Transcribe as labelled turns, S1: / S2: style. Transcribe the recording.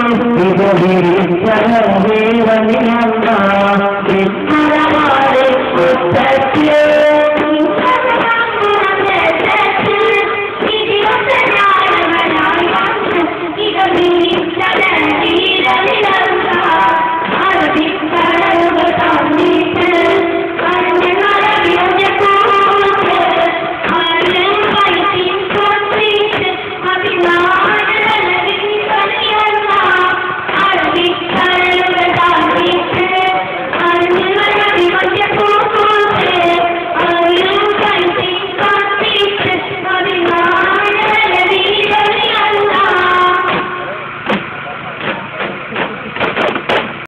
S1: به سبيل التنوير من